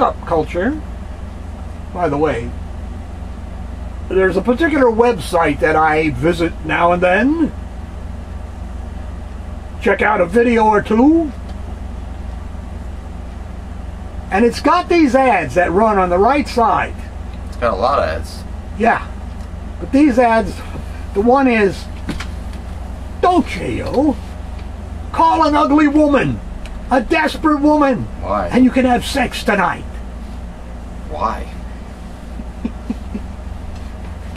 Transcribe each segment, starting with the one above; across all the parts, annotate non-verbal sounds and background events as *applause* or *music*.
up culture. By the way, there's a particular website that I visit now and then. Check out a video or two. And it's got these ads that run on the right side. It's got a lot of ads. Yeah. But these ads, the one is, don't you call an ugly woman, a desperate woman, Why? and you can have sex tonight. Why? *laughs*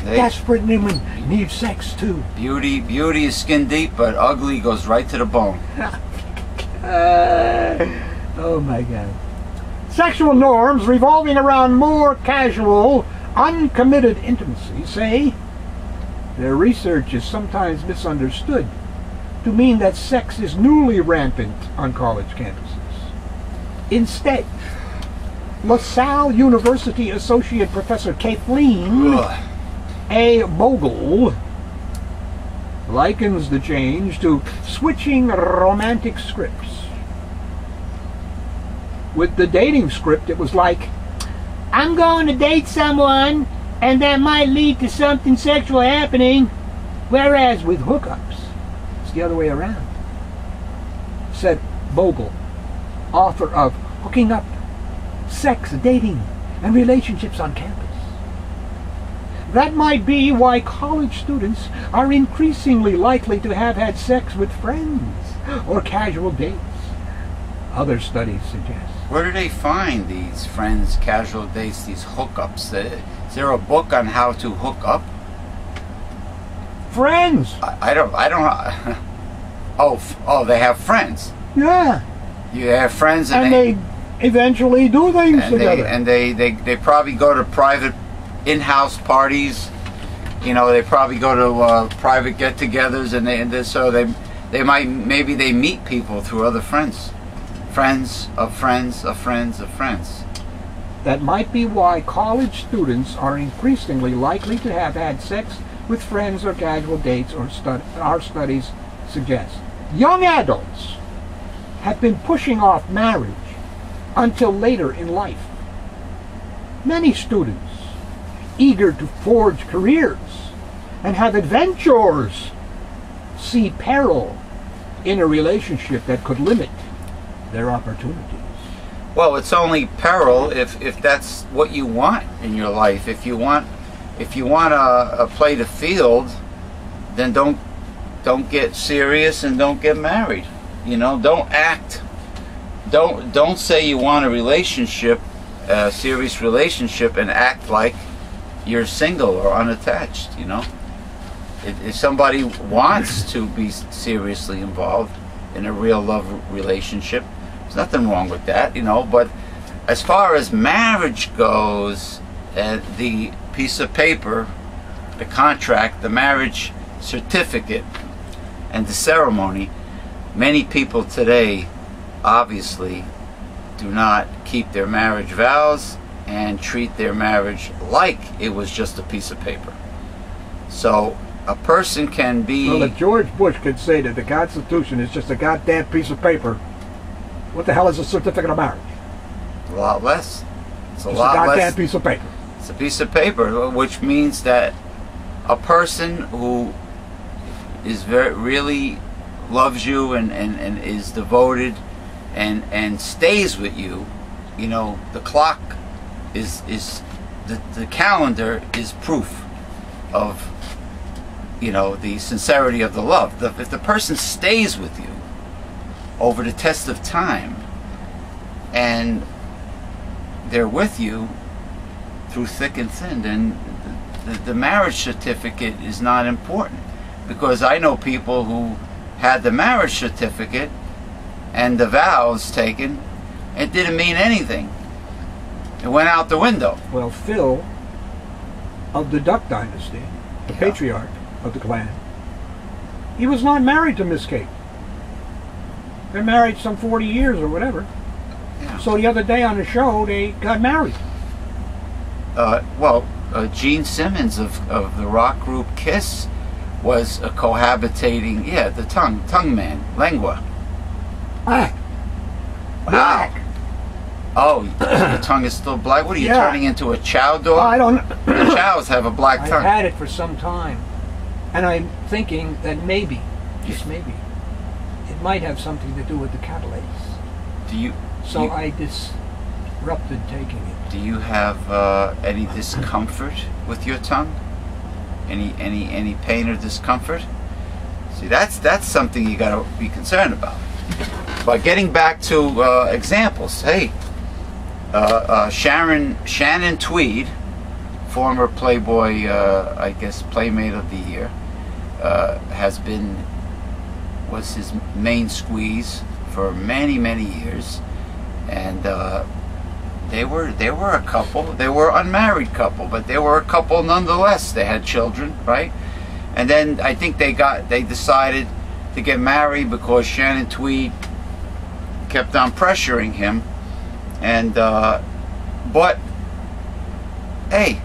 They- Desperate women need sex too. beauty, beauty is skin deep, but ugly goes right to the bone. Uh, *laughs* oh my God. Sexual norms revolving around more casual, uncommitted intimacy, say, their research is sometimes misunderstood to mean that sex is newly rampant on college campuses. Instead, LaSalle University Associate Professor Kathleen Ugh. A. Bogle likens the change to switching romantic scripts. With the dating script, it was like, I'm going to date someone, and that might lead to something sexual happening. Whereas with hookups, it's the other way around. Said Bogle, author of Hooking Up, Sex, Dating, and Relationships on Campus. That might be why college students are increasingly likely to have had sex with friends or casual dates. Other studies suggest. Where do they find these friends, casual dates, these hookups? Is there a book on how to hook up? Friends! I, I don't. I don't. *laughs* Oh, oh, they have friends. Yeah. You have friends, and, And they eventually do things and together. they and they, they they probably go to private in-house parties. You know, they probably go to uh, private get-togethers, and they and they, so they they might maybe they meet people through other friends, friends of friends of friends of friends. that might be why college students are increasingly likely to have had sex with friends or casual dates, or stud- our studies suggest. Young adults have been pushing off marriage until later in life. Many students, eager to forge careers and have adventures, see peril in a relationship that could limit their opportunities. Well, it's only peril if, if that's what you want in your life. If you want if you want to play the field, then don't don't get serious and don't get married. You know, don't act. Don't don't say you want a relationship, a serious relationship, and act like you're single or unattached. You know, if, if somebody wants to be seriously involved in a real love relationship, there's nothing wrong with that, you know. But as far as marriage goes, uh, the piece of paper, the contract, the marriage certificate, and the ceremony, many people today obviously do not keep their marriage vows and treat their marriage like it was just a piece of paper. So a person can be. Well, if George Bush could say that the Constitution is just a goddamn piece of paper, what the hell is a certificate of marriage? A lot less. It's a It's a goddamn less. piece of paper. It's a piece of paper, which means that a person who is very really loves you and, and, and is devoted and and stays with you, you know, the clock is is the, the calendar is proof of you know the sincerity of the love. The, if the person stays with you over the test of time and they're with you through thick and thin, then the, the marriage certificate is not important. Because I know people who had the marriage certificate and the vows taken, it didn't mean anything. It went out the window. Well, Phil of the Duck Dynasty, the Yeah. patriarch of the clan, he was not married to Miss Kate. They're married some 40 years or whatever. Yeah. So the other day on the show, they got married. Uh, well, uh, Gene Simmons of, of the rock group Kiss was a cohabitating, yeah, the tongue, tongue man, lengua. Ah, Wow. Oh, your *coughs* tongue is still black. What are you Yeah. turning into a chow dog? I don't. *coughs* the chows have a black tongue. I've had it for some time, and I'm thinking that maybe, just maybe, it might have something to do with the catalase. Do you So you- I disrupted taking it. do you have uh, any discomfort with your tongue? Any any any pain or discomfort? See, that's that's something you got to be concerned about. But getting back to uh, examples, hey, uh, uh, Sharon Shannon Tweed, former Playboy, uh, I guess Playmate of the Year, uh, has been was his main squeeze for many many years, and uh, they were they were a couple. They were unmarried couple, but they were a couple nonetheless. They had children, right? And then I think they got they decided to get married because Shannon Tweed kept on pressuring him, and uh, but hey,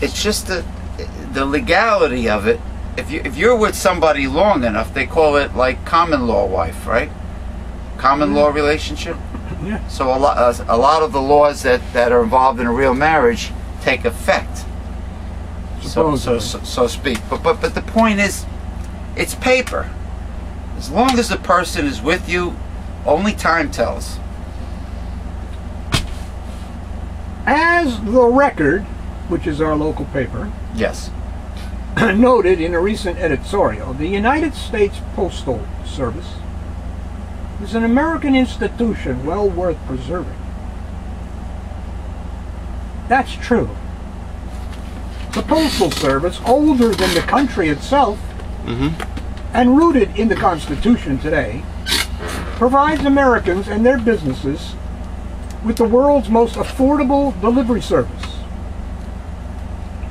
it's just the the legality of it. If you if you're with somebody long enough, they call it like common law wife, right? Common law relationship. Yeah. So a lot, uh, a lot of the laws that, that are involved in a real marriage take effect, so, so, so, so speak. But, but, but the point is, it's paper. As long as the person is with you, only time tells. As the record, which is our local paper, Yes. *clears throat* noted in a recent editorial, the United States Postal Service is an American institution well worth preserving. That's true. The Postal Service, older than the country itself mm-hmm. and rooted in the Constitution today, provides Americans and their businesses with the world's most affordable delivery service.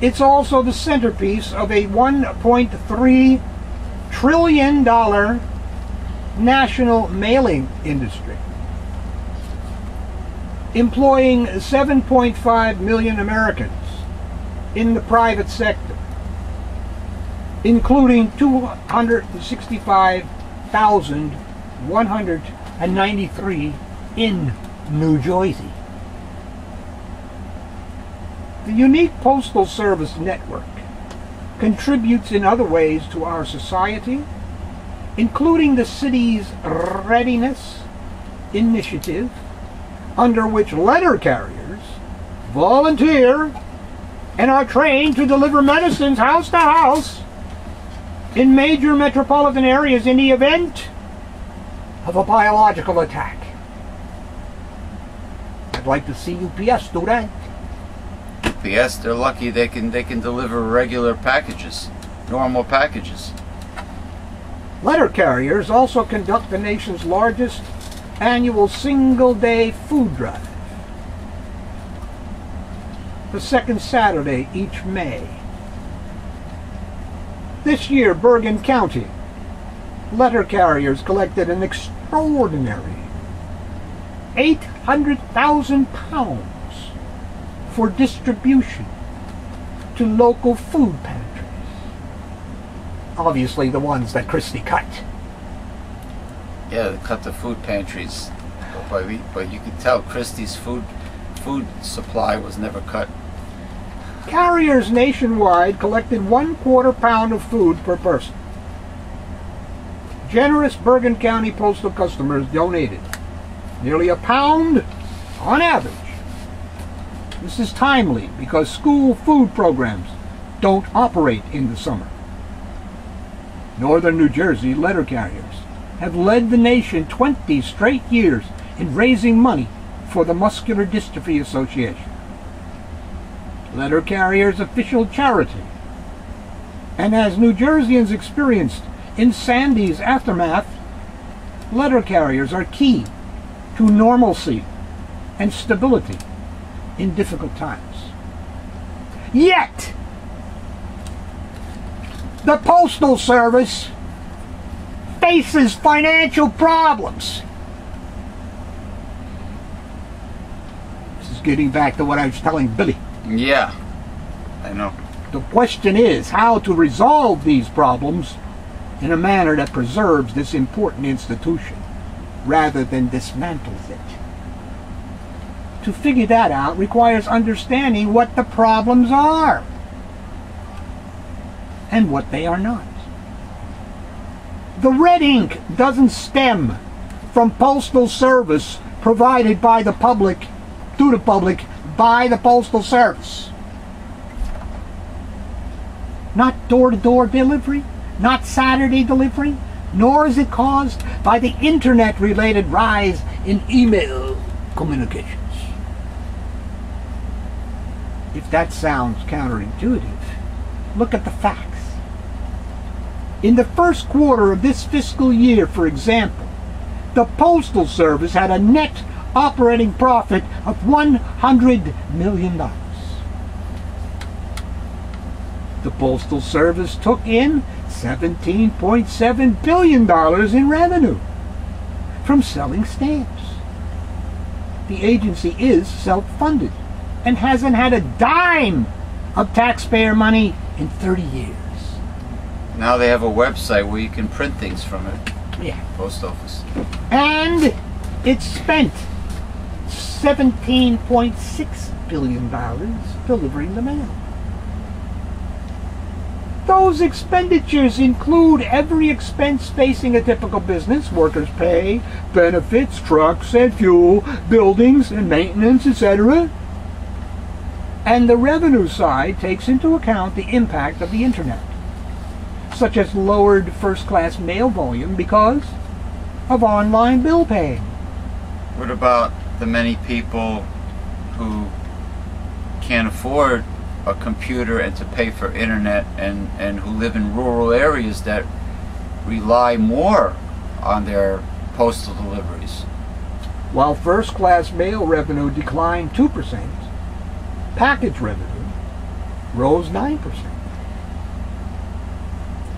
It's also the centerpiece of a $1.3 trillion national mailing industry, employing 7.5 million Americans in the private sector, including 265,193 in New Jersey. The unique Postal Service network contributes in other ways to our society, including the city's readiness initiative, under which letter carriers volunteer and are trained to deliver medicines house to house in major metropolitan areas in the event of a biological attack. I'd like to see UPS do that. UPS, they're lucky they can they can deliver regular packages, normal packages. Letter carriers also conduct the nation's largest annual single day food drive. The second Saturday each May. This year, Bergen County letter carriers collected an extraordinary 800,000 pounds for distribution to local food pantries. Obviously, the ones that Christie cut. Yeah, they cut the food pantries, but but you can tell Christie's food food supply was never cut. Carriers nationwide collected one quarter pound of food per person. Generous Bergen County postal customers donated nearly a pound on average. This is timely because school food programs don't operate in the summer. Northern New Jersey letter carriers have led the nation 20 straight years in raising money for the Muscular Dystrophy Association letter carrier's official charity. And as New Jerseyans experienced in Sandy's aftermath, letter carriers are key to normalcy and stability in difficult times. Yet, the Postal Service faces financial problems. This is getting back to what I was telling Billy. Yeah, I know. The question is how to resolve these problems in a manner that preserves this important institution rather than dismantles it. to figure that out requires understanding what the problems are and what they are not. The red ink doesn't stem from postal service provided by the public to the public by the postal service. Not door-to-door delivery, not Saturday delivery, nor is it caused by the internet-related rise in email communications. If that sounds counterintuitive, look at the facts. In the first quarter of this fiscal year, for example, the Postal Service had a net operating profit of $100 million. The Postal Service took in $17.7 billion in revenue from selling stamps. The agency is self-funded and hasn't had a dime of taxpayer money in 30 years. Now they have a website where you can print things from it. Yeah. Post office. And it spent $17.6 billion delivering the mail. Those expenditures include every expense facing a typical business workers' pay, benefits, trucks and fuel, buildings and maintenance, etc. And the revenue side takes into account the impact of the internet, such as lowered first class mail volume because of online bill paying. What about the many people who can't afford a computer and to pay for internet and, and who live in rural areas that rely more on their postal deliveries? While first class mail revenue declined 2%, package revenue rose 9%.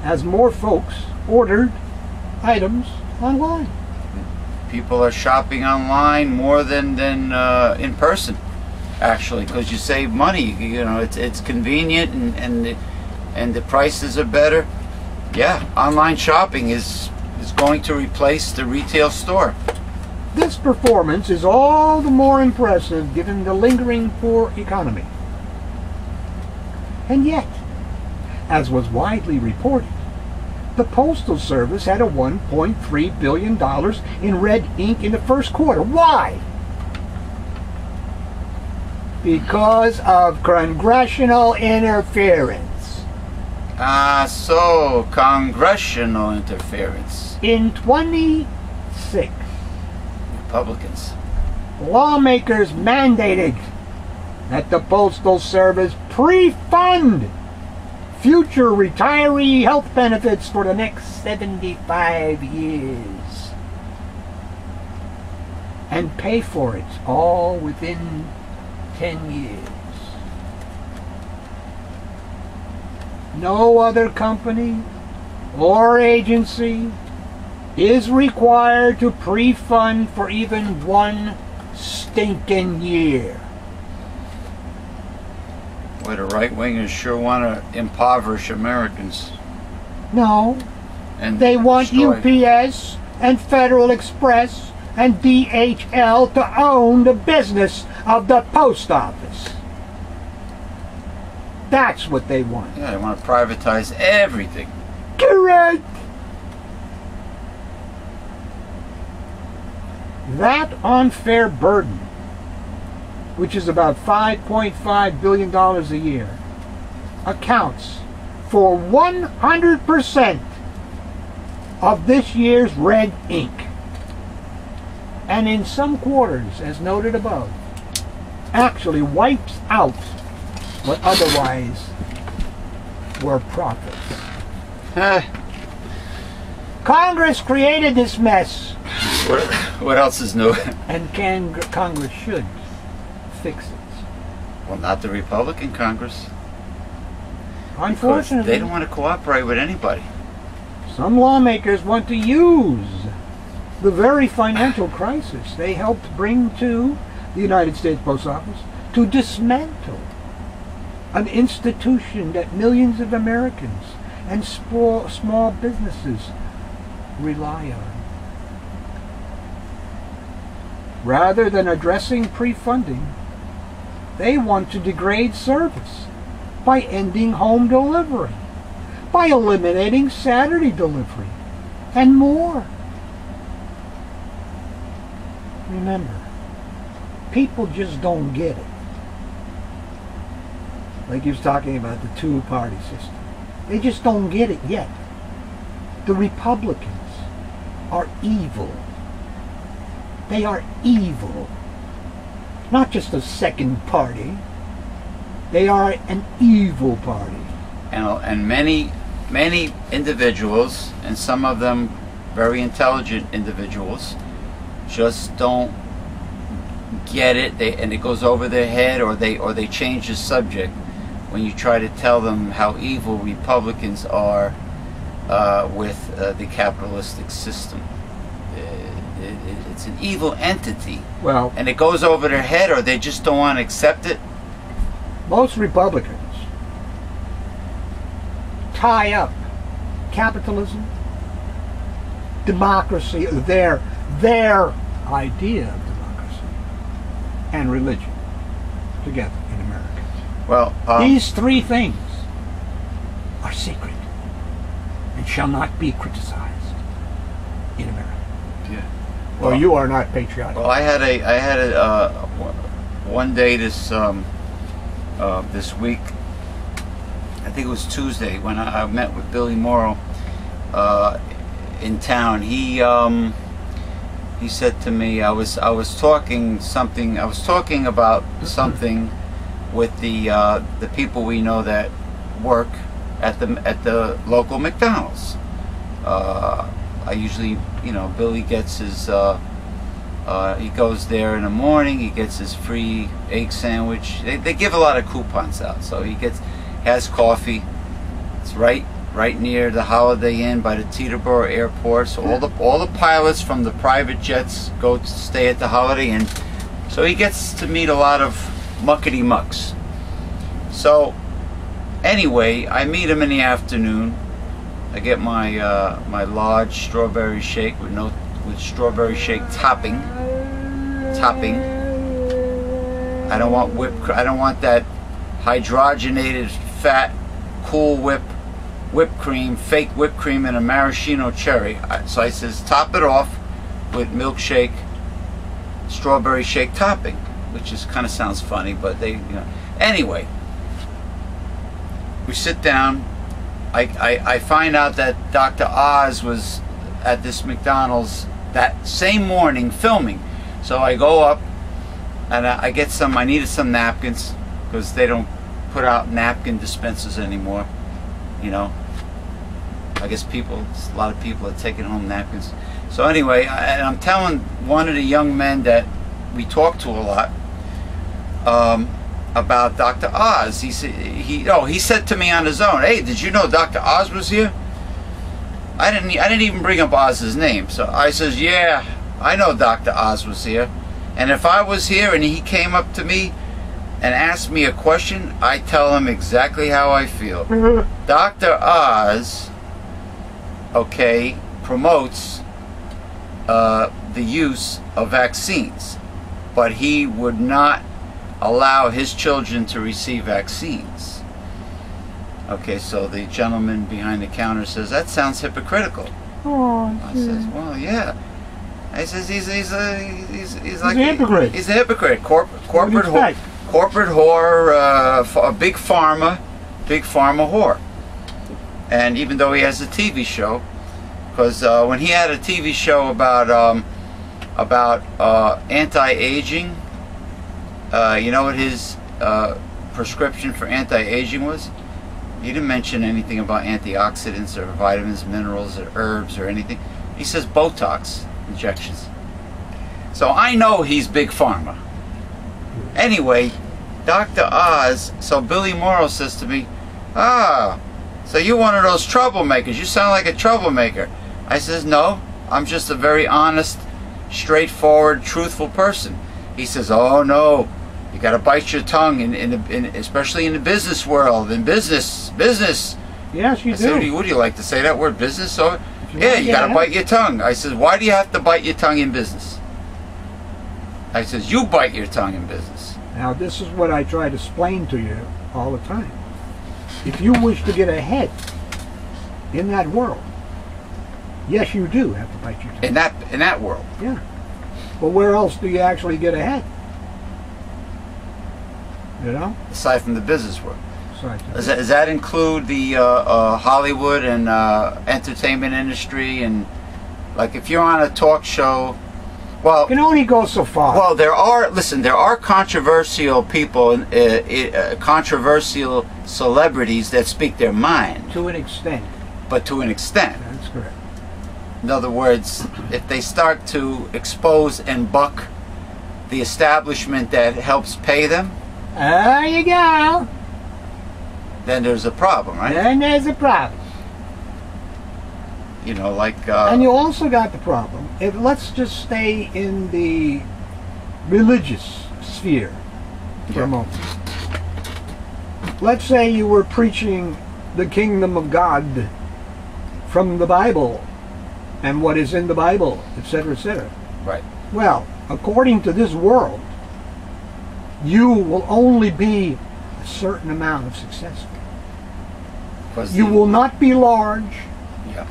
As more folks ordered items online. People are shopping online more than, than uh, in person, actually, because you save money. You know, it's, it's convenient and, and, the, and the prices are better. Yeah, online shopping is, is going to replace the retail store. This performance is all the more impressive given the lingering poor economy. And yet, as was widely reported, the Postal Service had a $1.3 billion in red ink in the first quarter. Why? Because of congressional interference. Ah, so congressional interference. In 26, Republicans. lawmakers mandated that the Postal Service pre-fund future retiree health benefits for the next 75 years and pay for it all within 10 years. No other company or agency is required to pre-fund for even one stinking year. Where the right wingers sure want to impoverish Americans. No, And They want destroy- UPS and Federal Express and DHL to own the business of the post office. That's what they want. Yeah, they want to privatize everything. Correct. That unfair burden, which is about $5.5 billion a year, accounts for 100% of this year's red ink. And in some quarters, as noted above, actually wipes out what otherwise were profits. Congress created this mess, what, what else is new? and can, Congress should fix it. well, not the Republican Congress. Because Unfortunately, they don't want to cooperate with anybody. some lawmakers want to use the very financial crisis they helped bring to the United States Post Office to dismantle an institution that millions of Americans and small, small businesses rely on. Rather than addressing pre-funding, they want to degrade service by ending home delivery, by eliminating Saturday delivery, and more. Remember, people just don't get it. Like he was talking about the two-party system. They just don't get it yet. The Republicans are evil. They are evil. Not just a second party. They are an evil party. and, and many many individuals and some of them very intelligent individuals just don't get it they, and it goes over their head or they or they change the subject when you try to tell them how evil republicans are uh, with uh, the capitalistic system. Uh, it, it, it's an evil entity. Well, and it goes over their head or they just don't want to accept it? most Republicans tie up capitalism, democracy, their their idea and religion together in America. well um, These three things are sacred and shall not be criticized in America. yeah. Well, you are not patriotic. Well, I had a I had a uh, one day this um, uh, this week. I think it was Tuesday when I, I met with Billy Morrow uh, in town. He um, he said to me, I was I was talking something. I was talking about something with the uh, the people we know that work at the at the local McDonald's. Uh, I usually, you know, Billy gets his. Uh, uh, he goes there in the morning. He gets his free egg sandwich. They, they give a lot of coupons out, so he gets has coffee. It's right right near the Holiday Inn by the Teterboro Airport. So all the all the pilots from the private jets go to stay at the Holiday Inn. So he gets to meet a lot of muckety mucks. So anyway, I meet him in the afternoon. I get my uh, my large strawberry shake with no with strawberry shake topping. Topping. I don't want whipped. I don't want that hydrogenated fat Cool Whip whipped cream, fake whipped cream, and a maraschino cherry. Uh, so I says top it off with milkshake, strawberry shake topping, which is kind of sounds funny, but they, you know. Anyway, we sit down. I, I, I find out that Dr. Oz was at this McDonald's that same morning filming. So I go up and I, I get some, I needed some napkins because they don't put out napkin dispensers anymore. You know, I guess people, a lot of people are taking home napkins. So anyway, I, and I'm telling one of the young men that we talk to a lot um, about Dr. Oz. He said he oh he said to me on his own, "Hey, did you know Dr. Oz was here?" I didn't I didn't even bring up Oz's name. So I says, "Yeah, I know Dr. Oz was here." And if I was here and he came up to me and asked me a question, I tell him exactly how I feel. *laughs* Dr. Oz, okay, promotes uh, the use of vaccines, but he would not allow his children to receive vaccines. Okay, so the gentleman behind the counter says, That sounds hypocritical. Oh, I says, Well, yeah. I says he's he's a he's he's like He's a hypocrite. He's a hypocrite. Corp, What do you corporate whore, corporate whore, uh, f- a big pharma, big pharma whore. And even though he has a TV show, because uh, when he had a TV show about um, about uh, anti-aging, uh, you know what his uh, prescription for anti-aging was? He didn't mention anything about antioxidants or vitamins, minerals, or herbs or anything. He says Botox injections. So I know he's big pharma. Anyway, Dr. Oz, so Billy Morrow says to me, Ah, so you're one of those troublemakers. You sound like a troublemaker. I says, No, I'm just a very honest, straightforward, truthful person. He says, Oh no, you gotta bite your tongue, in, in, the, in especially in the business world. In business, business. Yes, you I said, would do. you, would you like to say that word, business? So, you yeah, you gotta yeah. bite your tongue. I says, why do you have to bite your tongue in business? I says, you bite your tongue in business. Now, this is what I try to explain to you all the time. If you wish to get ahead in that world, yes, you do have to bite your tongue. In that in that world. Yeah. But where else do you actually get ahead? You know? aside from the business world. I Does that, does that include the uh, uh, Hollywood and uh, entertainment industry and like if you're on a talk show? Well, you can only go so far. well, there are listen. There are controversial people, uh, uh, controversial celebrities that speak their mind, to an extent. but to an extent. That's correct. In other words, if they start to expose and buck the establishment that helps pay them, There you go. then there's a problem, right? Then there's a problem. You know, like uh, And you also got the problem. If let's just stay in the religious sphere for Yeah. a moment. Let's say you were preaching the kingdom of God from the Bible and what is in the Bible, etc., etc. right. Well, according to this world, you will only be a certain amount of success. 'Cause You will not be large, Yeah.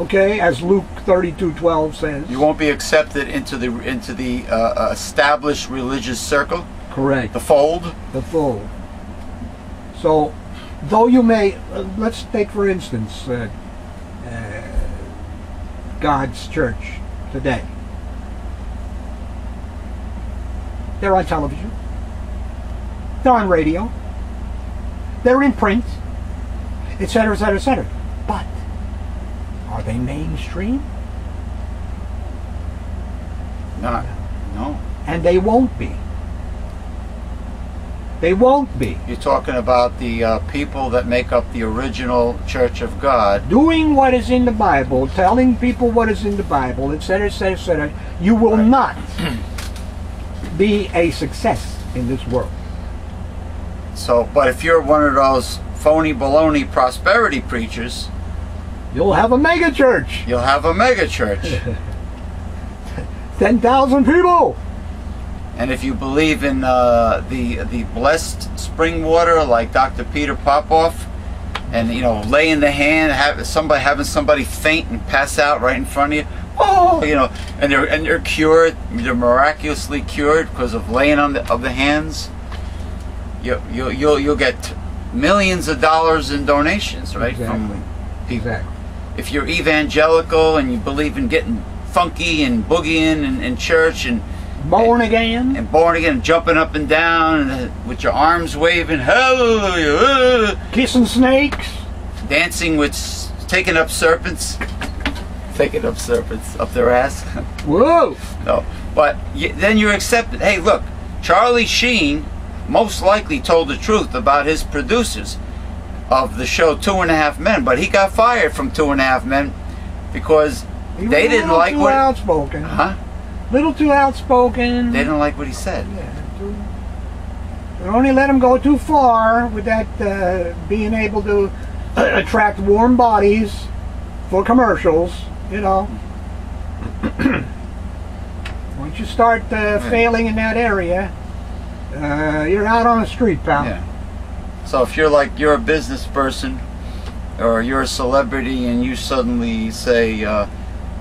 okay, as Luke 32:12 says. You won't be accepted into the into the uh, uh, established religious circle, Correct. the fold. the fold. So, though you may, uh, let's take for instance uh, uh, God's church today. They're on television. They're on radio. They're in print, etc., etc., etc. But are they mainstream? Not, no. And they won't be. They won't be. You're talking about the uh, people that make up the original Church of God. doing what is in the Bible, telling people what is in the Bible, etc., etc., etc., you will Right. not *clears throat* be a success in this world. So, but if you're one of those phony baloney prosperity preachers, You'll have a mega church, you'll have a mega church. *laughs* 10,000 people. And if you believe in uh, the the blessed spring water, like Dr. Peter Popoff, and you know, laying the hand, have somebody having somebody faint and pass out right in front of you. Oh, you know, and they're and they're cured. They're miraculously cured because of laying on the of the hands. You you you'll you'll get millions of dollars in donations, right? Exactly. From people. Exactly. If you're evangelical and you believe in getting funky and boogieing in, in church and Born again. and born again, jumping up and down and, uh, with your arms waving, hallelujah, Kissing snakes. dancing with, taking up serpents, taking up serpents up their ass. *laughs* Whoa. no, but y then you're accepted. Hey, look, Charlie Sheen most likely told the truth about his producers of the show Two and a Half Men, but he got fired from Two and a Half Men because He they didn't like what, outspoken. huh? Little too outspoken. They didn't like what he said. Yeah, too, they only let him go too far with that uh, being able to *clears throat* attract warm bodies for commercials, you know. *clears throat* Once you start uh, failing in that area, uh, you're out on the street, pal. Yeah. So if you're like you're a business person or you're a celebrity and you suddenly say, uh,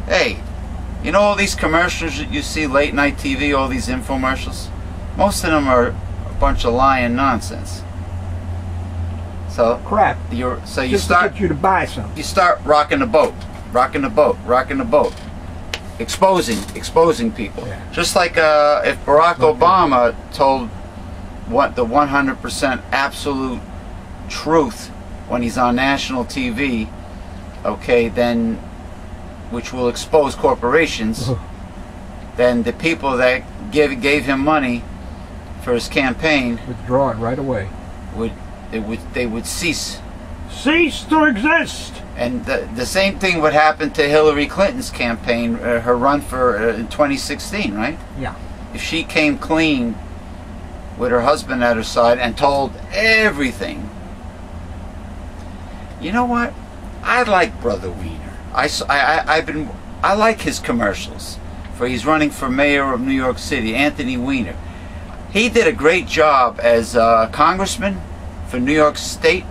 "Hey, you know all these commercials that you see late night TV, all these infomercials, most of them are a bunch of lying nonsense." So Crap. you're so you Just start to get you to buy something. you start rocking the boat, rocking the boat, rocking the boat, exposing, exposing people. Yeah. Just like uh, if Barack Okay. Obama told what the 100% absolute truth when he's on national TV, okay, then which will expose corporations, Uh-huh. then the people that gave gave him money for his campaign Withdraw it right away. would it would they would cease Cease to exist. And the, the same thing would happen to Hillary Clinton's campaign, uh, her run for uh, in 2016, right? Yeah. If she came clean with her husband at her side and told everything, you know what? I like Brother Weiner. I, I, I, have been I like his commercials for he's running for mayor of New York City, Anthony Weiner. He did a great job as a congressman for New York State.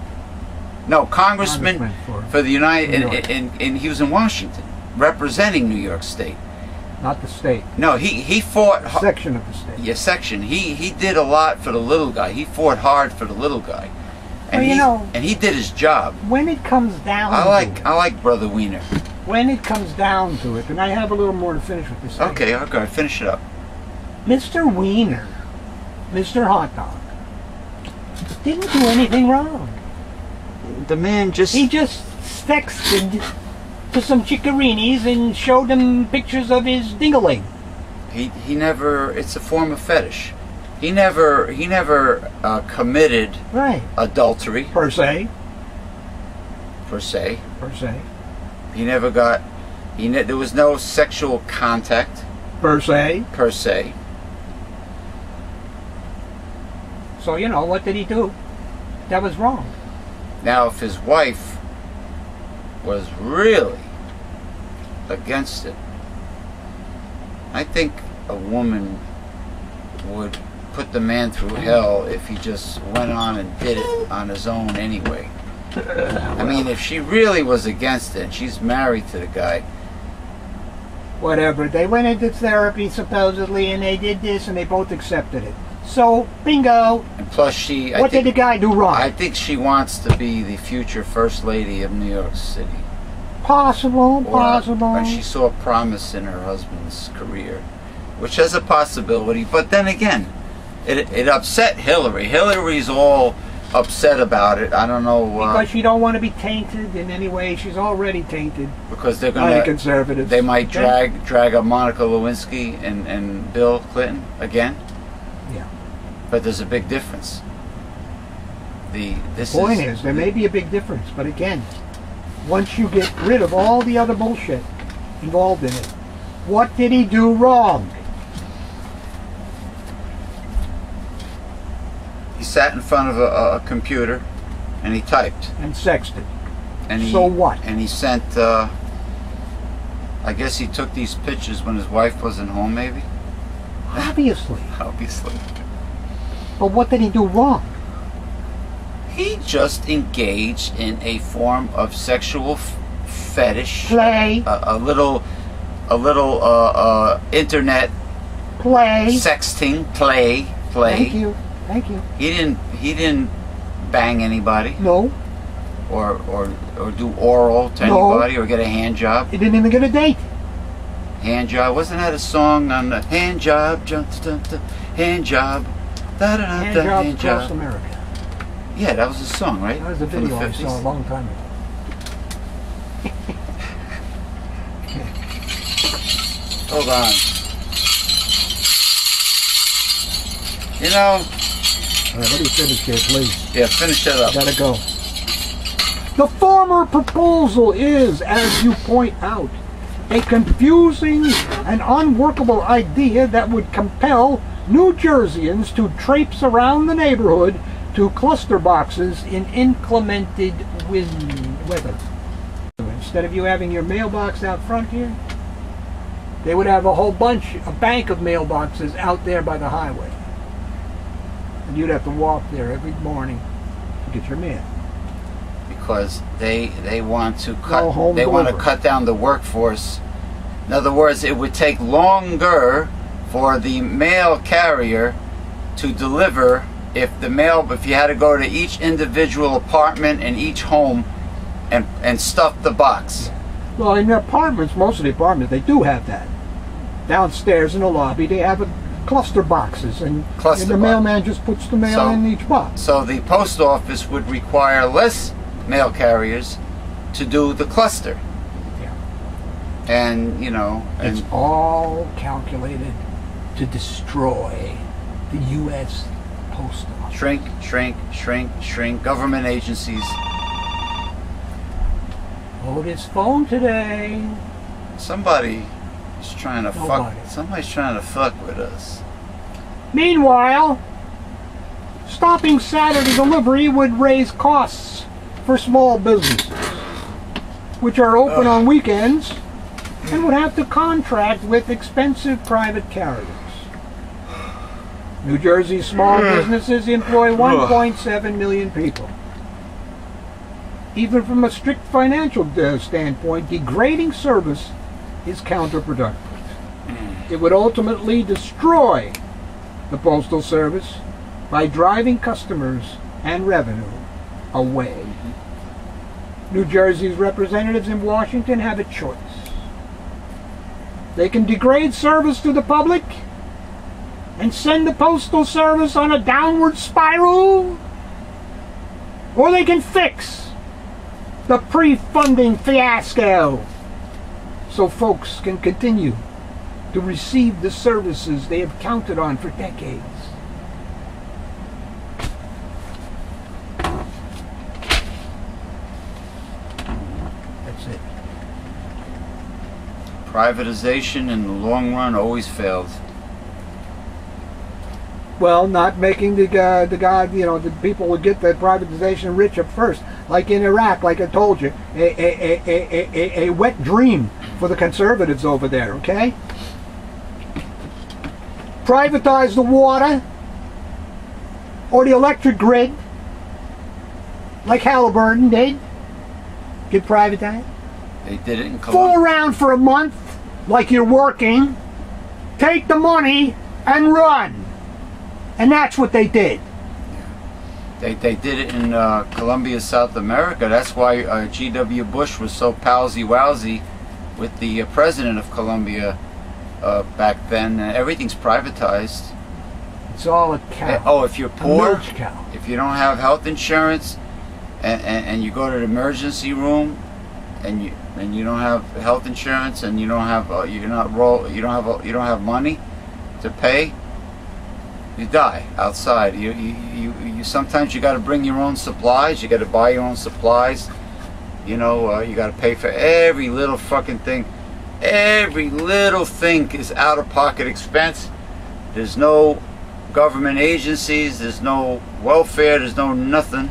No, congressman, Congressman for for the United, and, and, and he was in Washington, representing New York State. Not the state. No, he he fought. har- Section of the state. Yeah, section. He he did a lot for the little guy. He fought hard for the little guy, and Well, you he know- and he did his job. When it comes down I to like it, I like Brother Weiner. when it comes down to it, and I have a little more to finish with this. thing. Okay, okay, finish it up. Mr. Weiner, Mr. Hot Dog, didn't do anything wrong. The man just He just sexted to some chickarinis and showed them pictures of his dingaling. he he never. It's a form of fetish. He never he never uh, committed Right. adultery Per se. per se. Per se. He never got. He ne- there was no sexual contact Per se. per se. So, you know, what did he do? That was wrong. Now, if his wife was really against it, I think a woman would put the man through hell if he just went on and did it on his own anyway. I mean, if she really was against it and she's married to the guy, Whatever. They went into therapy supposedly and they did this and they both accepted it. So, bingo. and plus she, I what think, did the guy do wrong? I think she wants to be the future first lady of New York City. possible, Or- possible. And she saw promise in her husband's career, which is a possibility. But then again, it, it upset Hillary. Hillary's all upset about it. I don't know uh, because she don't want to be tainted in any way. She's already tainted because they're gonna conservatives. they might drag drag up Monica Lewinsky and and Bill Clinton again. Yeah. But there's a big difference. The this Point is, is, there may be a big difference, but again, once you get rid of all the other bullshit involved in it, what did he do wrong? he sat in front of a, a computer and he typed. And sexted. And he, So what? And he sent. Uh, I guess he took these pictures when his wife wasn't home, maybe. Obviously. *laughs* Obviously. But what did he do wrong? He just engaged in a form of sexual f- fetish. Play, A, a little, a little uh, uh, internet play. sexting play, play. Thank you. Thank you. He didn't. He didn't bang anybody No, or or or do oral to No. anybody or get a hand job. he didn't even get a date. Hand job. Wasn't that a song on the hand job? Jump, hand job. Da, da, da, Hand da, job hand across job. America. Yeah, that was a song, right? That was a video I saw a long time ago. Hold on. You know, All right, let me finish here, please. yeah, finish that up. Gotta go. The former proposal is, as you point out, a confusing and unworkable idea that would compel New Jerseyans to traipse around the neighborhood to cluster boxes in inclemented wind weather. Instead of you having your mailbox out front here, they would have a whole bunch, a bank of mailboxes out there by the highway. And you'd have to walk there every morning to get your mail. because they they want to cut home they want to cut down the workforce. In other words, it would take longer for the mail carrier to deliver if the mail if you had to go to each individual apartment and each home and and stuff the box. Well, in the apartments, most of the apartments, they do have that. Downstairs in the lobby, they have a cluster boxes, and, Cluster and the box. mailman just puts the mail So- in each box. So the post office would require less mail carriers to do the cluster. Yeah. And you know, and It's all calculated to destroy the U.S. Post Office. shrink, shrink, shrink, shrink. Government agencies. Hold his phone today. Somebody is trying to Nobody. fuck. Somebody's trying to fuck with us. Meanwhile, stopping Saturday delivery would raise costs for small businesses, which are open on weekends and would have to contract with expensive private carriers. New Jersey's small businesses employ 1.7 million people. Even from a strict financial uh, standpoint, degrading service is counterproductive. It would ultimately destroy the Postal Service by driving customers and revenue away. New Jersey's representatives in Washington have a choice. They can degrade service to the public and send the Postal Service on a downward spiral, or they can fix the pre-funding fiasco so folks can continue to receive the services they have counted on for decades. That's it. Privatization in the long run always fails. Well, not making the uh, the guy, you know, the people would get the privatization rich up first, like in Iraq, like I told you, a, a, a, a, a, a wet dream for the conservatives over there. Okay, privatize the water or the electric grid, like Halliburton did. Get privatized. They did it in Fool around for a month, like you're working. Take the money and run. And that's what they did. They, they did it in uh, Colombia, South America. That's why uh, G.W. Bush was so palsy wowsy with the uh, president of Colombia uh, back then. Uh, everything's privatized. It's all a cow. oh, if you're poor, if you don't have health insurance, and, and, and you go to the emergency room, and you and you don't have health insurance, and you don't have uh, you're not roll you don't have uh, you don't have money to pay, you die outside. You you, you, you sometimes you got to bring your own supplies. You got to buy your own supplies. You know uh, you got to pay for every little fucking thing. Every little thing is out of pocket expense. There's no government agencies. There's no welfare. There's no nothing.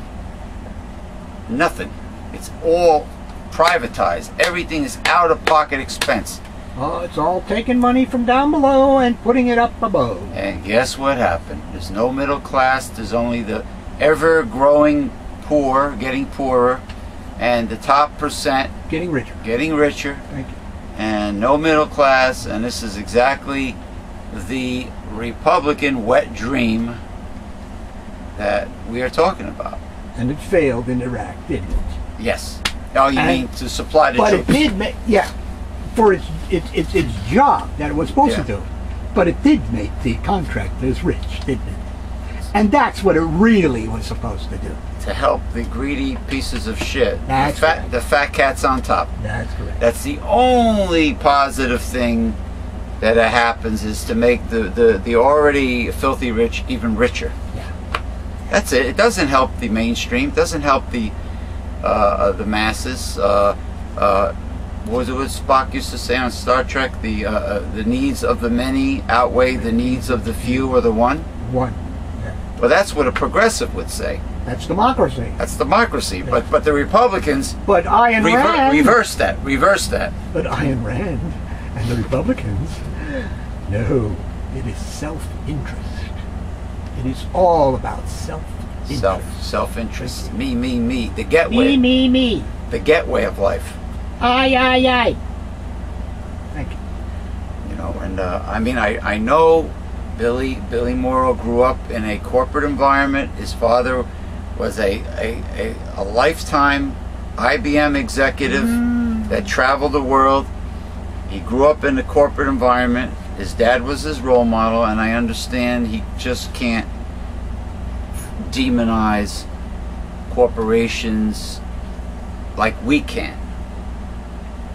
Nothing. It's all privatized. Everything is out of pocket expense. Oh, it's all taking money from down below and putting it up above. And guess what happened? There's no middle class. There's only the ever growing poor getting poorer, and the top percent Getting richer. getting richer, Thank you. and no middle class. And this is exactly the Republican wet dream that we are talking about. And it failed in Iraq, didn't it? Yes. Oh, you And- mean to supply the But it did make, yeah, for its, its, its, its job that it was supposed Yeah. to do. But it did make the contractors rich, didn't it? And that's what it really was supposed to do. To help the greedy pieces of shit. That's the fat, right. the fat cats on top. That's correct. That's the only positive thing that happens is to make the, the, the already filthy rich even richer. Yeah. That's it. It doesn't help the mainstream. It doesn't help the uh, uh, the masses. Uh, uh, what was it what Spock used to say on Star Trek? The uh, uh, the needs of the many outweigh the needs of the few or the one. One. Yeah. Well, that's what a progressive would say. That's democracy. That's democracy. But but the Republicans But Ayn rever- Rand, reverse that. Reverse that. but Ayn Rand and the Republicans, no, it is self-interest. It is all about self-interest. Self self interest. Me me me. The get Me, me, me. The get way of life. Aye, aye, aye. Thank you. You know. And uh, I mean I I know Billy Billy Morrow grew up in a corporate environment. His father was a a, a, a lifetime IBM executive mm. that traveled the world. He grew up in the corporate environment. His dad was his role model, and I understand he just can't demonize corporations like we can,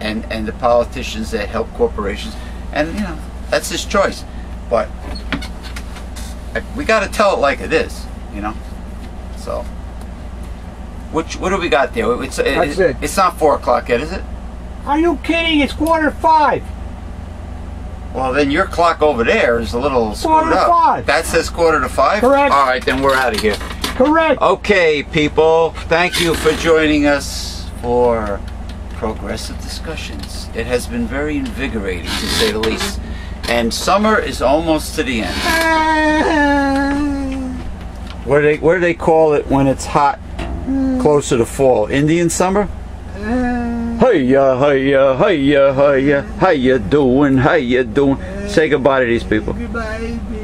and and the politicians that help corporations, and you know that's his choice. But we got to tell it like it is, you know. So, which what do we got there? It's That's it. It's not four o'clock yet, is it? Are you kidding? It's quarter five. Well, then your clock over there is a little Quarter to up. five. That says quarter to five. Correct. All right, then we're out of here. Correct. Okay, people. Thank you for joining us for progressive discussions. It has been very invigorating, to say the least. And summer is almost to the end. *laughs* What do they What do they call it when it's hot, hmm. closer to fall? Indian summer. Uh. Hiya, hiya, hiya, hiya. How you doing? How you doing? Say goodbye to these people. Goodbye, people.